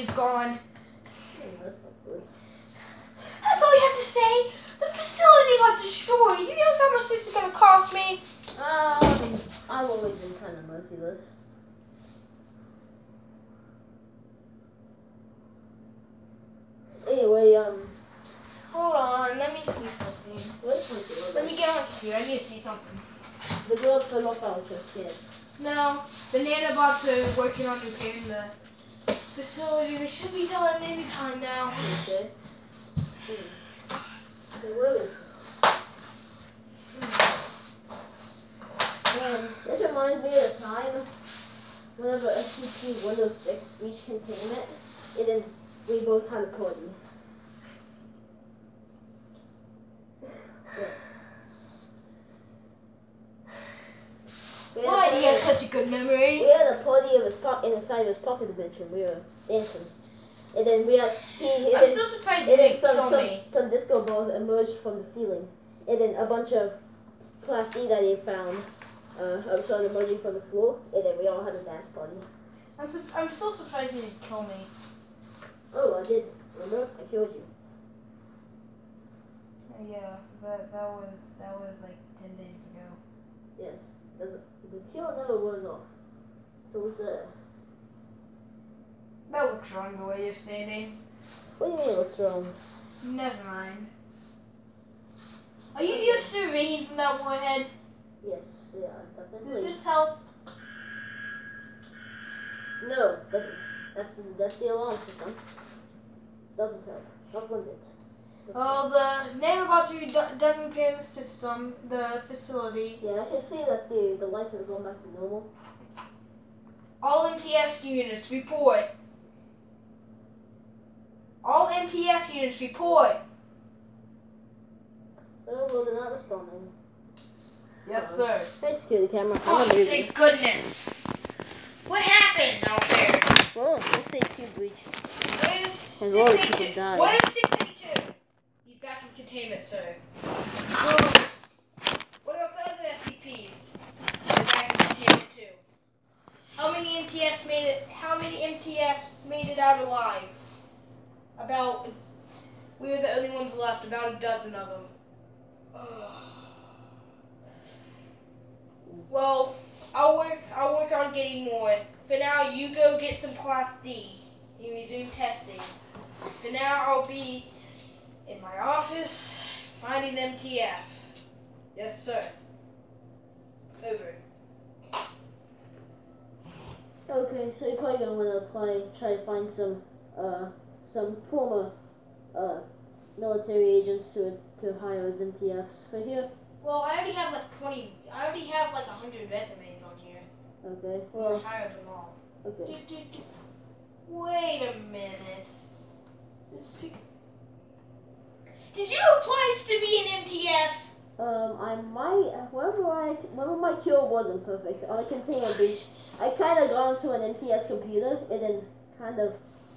is gone. That's not good. That's all you have to say. The facility got destroyed. You realize how much this is gonna cost me? Um, I've always been kind of merciless. Anyway, um, Hold on, let me see something. let's me get on computer. I need to see something. The girl fell off our. No, the nanobots are working on repairing the facility. They should be done anytime now. Okay. Hmm. Okay, is Um, this reminds me of the time whenever SCP 106 reached containment, and then we both had a party. We had a Why do you party- have such a good memory? we had a party of his po- in the side of his pocket dimension. We were dancing, and then we had he. I'm then- so surprised you didn't some, kill some, me. some disco balls emerged from the ceiling, and then a bunch of plastic that they found I uh, started emerging from the floor, and then we all had a dance party. I'm, su- I'm so surprised you didn't kill me. Oh, I did. Remember? I killed you. Oh, yeah, that that was that was like ten days ago. Yes. There's The kill never was off. So that? That looks wrong the way you're standing. What do you mean it looks wrong? Never mind. Are you used to ringing from that warhead? Yes, yeah, definitely. Does this help? No, that's, that's, that's the alarm system. Doesn't help. Not one bit. Oh, the nanobots are do- done repairing the system, the facility. Yeah, I can see that the, the lights are going back to normal. All MTF units report. All MTF units report. Oh, well, they're not responding. Yes, uh, sir. Hey, security camera. Oh, thank goodness. What happened out there? Oh, let's say two breach. Where's And Rory 682? people died. Where's 682? He's back sir. What about the other SCPs? How many MTFs made it? How many MTFs made it out alive? About. We were the only ones left. About a dozen of them. Well, I'll work. I'll work on getting more. For now, you go get some Class D. You resume testing. For now, I'll be in my office finding MTF. Yes, sir. Over. Okay, so you're probably gonna wanna apply, try to find some, uh, some former, uh, military agents to to hire as MTFs for here. Well, I already have like 20. I already have like 100 resumes on here. Okay, Well, I hired them all. okay. Do, do, do. Wait a minute. This pic- Did you apply to be an MTF? Um, I might, wherever I, wherever my kill wasn't perfect, on a container breach, I kind of got onto an MTF computer and then kind of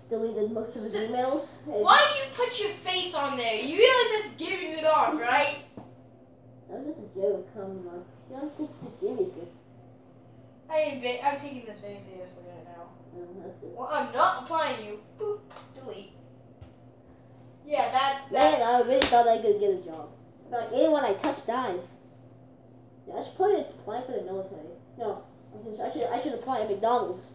deleted most of his So- emails. Why'd you put your face on there? You realize that's giving it off, right? That was just a joke, come on. You don't take it seriously. I. I'm taking this very seriously right now. Good. Well, I'm not applying you. Boop. Delete. Yeah, that's that. Man, I really thought I could get a job. Like anyone I touch dies. Yeah, I should probably apply for the military. No, I should, I should, apply at McDonald's.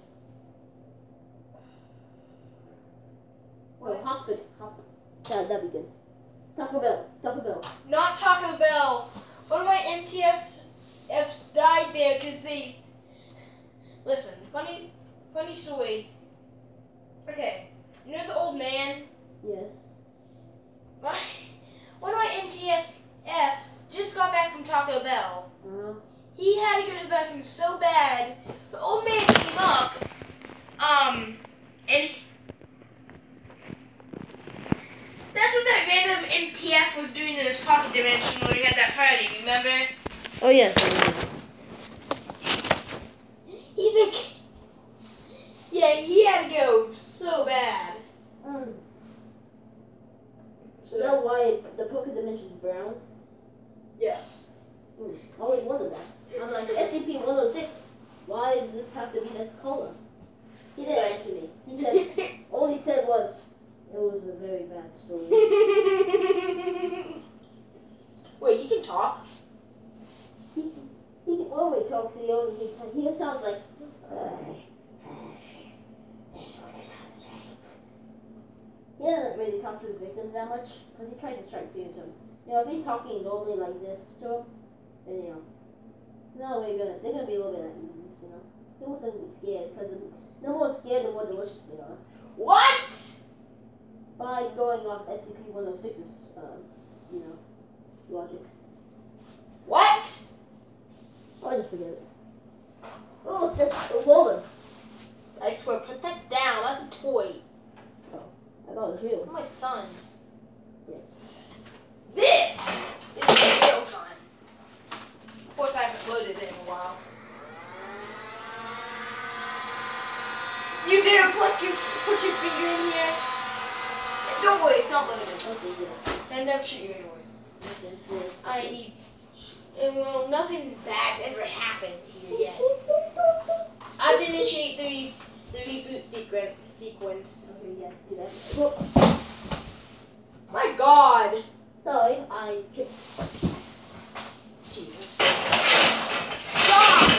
What? hospital. Hospital. Yeah, that'd be good. Taco Bell. Taco Bell. Not Taco Bell. One of my MTSFs died there because they. Listen, funny, funny story. Okay, you know the old man. Yes. My one of my MTS Fs just got back from Taco Bell. Uh-huh. He had to go to the bathroom so bad. The old man came up, um, and that's what that random MTF was doing in his pocket dimension when we had that party. Remember? Oh yes. He's a. Yeah, he had to go so bad. Mm. So know why the pocket dimension's brown? yes. Mm. I always wondered that. I'm like SCP-106. Why does this have to be this color? He didn't answer me. He said All he said was, it was a very bad story. Wait, he can talk. he, he, when we talk to the owner, he, he sounds like. He doesn't really talk to the victims that much, because he tries to strike fear to them. You know, if he's talking normally like this to them, then you know, no, we're gonna, they're gonna be a little bit at ease, you know. They won't gonna be scared, because the, the more scared, the more delicious they are. What? By going off SCP-106's, um, you know, logic. What? I just forget it. Oh, that's a roller. I swear, put that down. That's a toy. Oh, I thought it was real. My son. Yes. This is a real gun. Of course, I it in a while. You didn't put your put your finger in here. Don't worry, it's not loaded. Okay, yeah. I never shoot you anyways. Okay, yeah. I need. And well, nothing bad's ever happened here yet. I have to initiate the the reboot sequen, sequence. Okay, yeah, do that. My God. sorry, I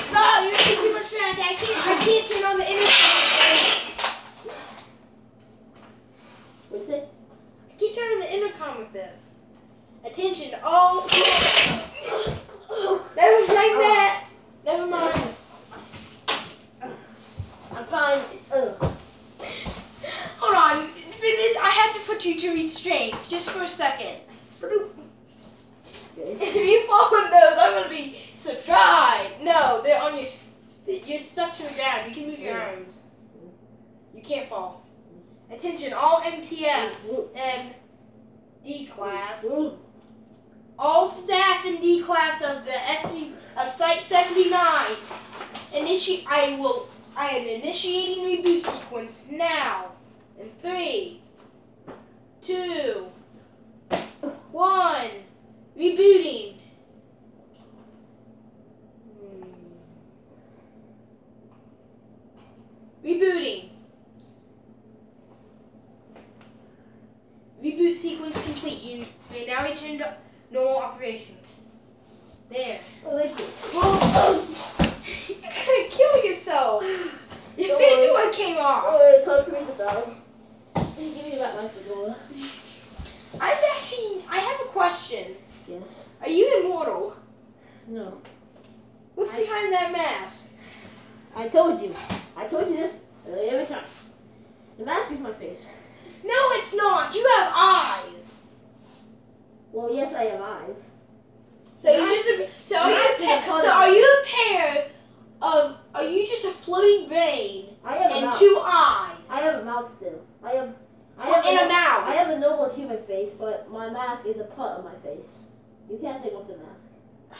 Oh, Stop! Stop! You're making too much traffic. I can't. I can't turn on the intercom. You say? I can't turn on the intercom with this. Attention, all. Never mind that. Oh. Never mind. I'm fine. Ugh. Hold on. For this, I had to put you to restraints just for a second. If you fall on those, I'm gonna be surprised. No, they're on your. You're stuck to the ground. You can move your arms. You can't fall. Attention, all MTF and D class. All staff in D class of the SC of Site 79. Initi- I will. I am initiating reboot sequence now. In three, two, one. Rebooting. Hmm. Rebooting. Reboot sequence complete. You may now to normal operations. There. Oh, thank you. You're gonna kill yourself. Your Don't worry. one came off. Oh, it's time for me to die. Give me back my fedora. I'm actually. I have a question. Yes. Are you immortal? No. What's I- behind that mask? I told you. I told you this every time. The mask is my face. No, it's not. You have eyes. Well, yes, I have eyes. So you just. A, so are you? A is pa- so are you a pair of? Are you just a floating brain I have and two eyes? I have a mouth still. I have. I Well, have and a no- mouth. I have a normal human face, but my mask is a part of my face. You can't take off the mask. Ah,